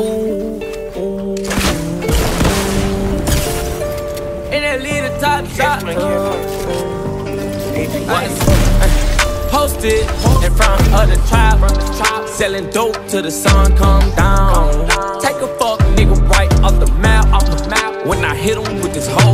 In that little top shot. Posted in front of the tribe, selling dope till the sun come down. Take a fuck, nigga, right off the map, off the map. When I hit him with this hoe.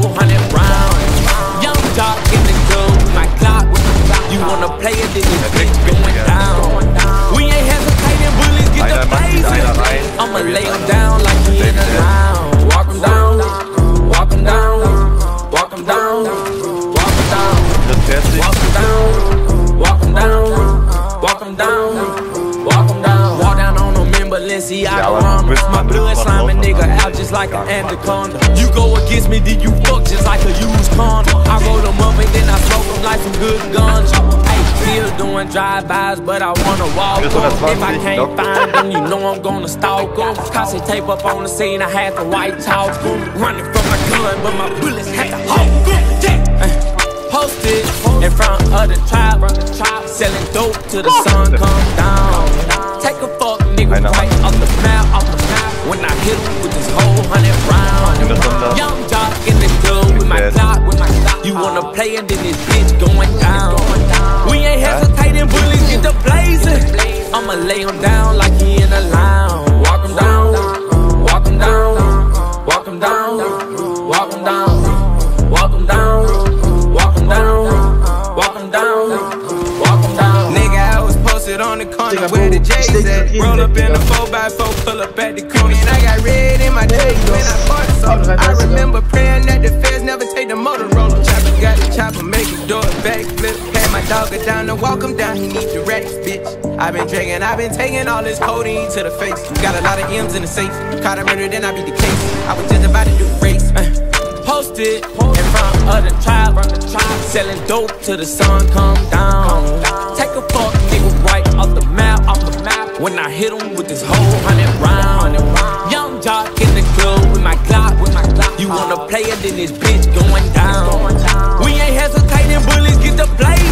Walk down, walk him down. Walk down on them in Balenciaga Ja, aber Rama. du bist My blood slime nigga out just like an anaconda. You go against me, then you fuck just like a used condom. I roll them up and then I smoke them like some good guns. Hey, still doing drive-bys, but I wanna walk up. If I can't find them, you know I'm gonna stalk them. Cause they tape up on the scene, I had the white talk. Running from my gun, but my bullets had to hold. Of the trap, selling dope till the sun come down. Take a fuck nigga right off the map, off the map. When I hit him with this whole hundred In der Sonder- round. Young jock in the club with my clock, with my clock. You wanna play and then this bitch going down. We ain't hesitating, bullies get the blazing. I'ma lay him down like he on the corner where the J's at. Roll up in the 4x4, pull up at the corner. And I got red in my days when I bought. So I remember praying that the feds never take the Motorola. Chopper got the chopper, make a backflip. Had my dog go down to walk him down, he need the racks, bitch. i been drinking, i been taking all this codeine to the face. Got a lot of M's in the safe. Caught a murder, then I be the case. I was just about to do race. Uh, posted in front of the trap, selling dope till the sun come down. Whole hundred round. Young jock in the club with my clock. You wanna play it, then this bitch going down. We ain't hesitating, bullies get the blazing.